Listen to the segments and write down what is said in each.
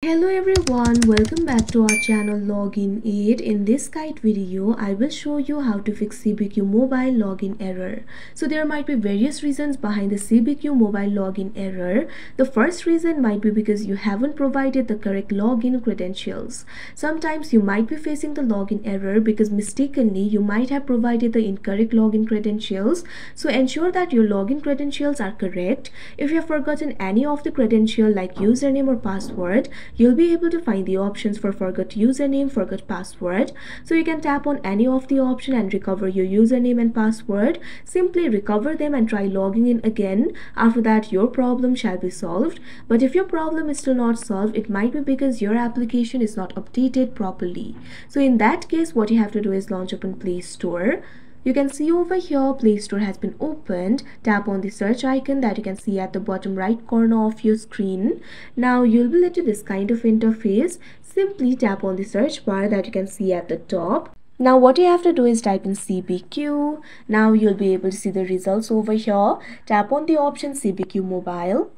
Hello everyone, welcome back to our channel Login Aid. In this guide video, I will show you how to fix CBQ mobile login error. So there might be various reasons behind the CBQ mobile login error. The first reason might be because you haven't provided the correct login credentials. Sometimes you might be facing the login error because mistakenly you might have provided the incorrect login credentials. So ensure that your login credentials are correct. If you have forgotten any of the credential like username or password, you'll be able to find the options for forgot username forgot password. So you can tap on any of the option and recover your username and password. Simply recover them and try logging in again. After that your problem shall be solved. But if your problem is still not solved it might be because your application is not updated properly. So in that case what you have to do is launch open play store you can see over here Play Store has been opened. Tap on the search icon that you can see at the bottom right corner of your screen. Now you'll be led to this kind of interface. Simply tap on the search bar that you can see at the top. Now what you have to do is type in CBQ. Now you'll be able to see the results over here. Tap on the option CBQ mobile.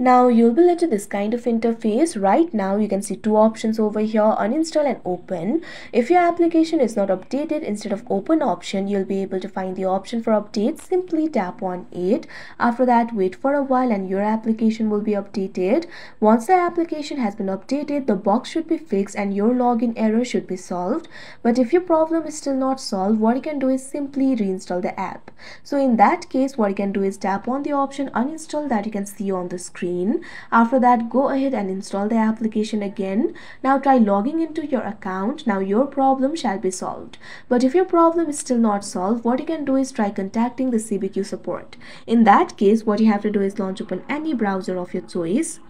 Now you'll be led to this kind of interface. Right now you can see two options over here uninstall and open. If your application is not updated instead of open option you'll be able to find the option for update. Simply tap on it. After that wait for a while and your application will be updated. Once the application has been updated the box should be fixed and your login error should be solved. But if your problem is still not solved what you can do is simply reinstall the app. So in that case what you can do is tap on the option uninstall that you can see on the screen screen. After that, go ahead and install the application again. Now try logging into your account. Now your problem shall be solved. But if your problem is still not solved, what you can do is try contacting the CBQ support. In that case, what you have to do is launch open any browser of your choice.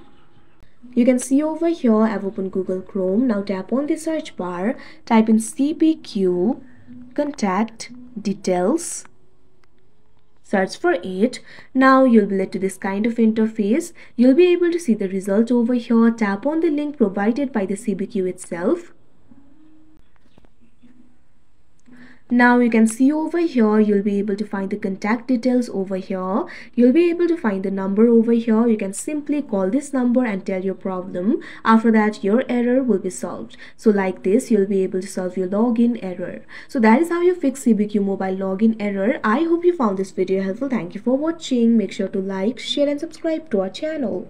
You can see over here I've opened Google Chrome. Now tap on the search bar, type in CBQ contact details search for it. Now you'll be led to this kind of interface. You'll be able to see the result over here. Tap on the link provided by the cbq itself now you can see over here you'll be able to find the contact details over here. You'll be able to find the number over here. You can simply call this number and tell your problem. After that your error will be solved. So like this you'll be able to solve your login error. So that is how you fix cbq mobile login error. I hope you found this video helpful. Thank you for watching. Make sure to like share and subscribe to our channel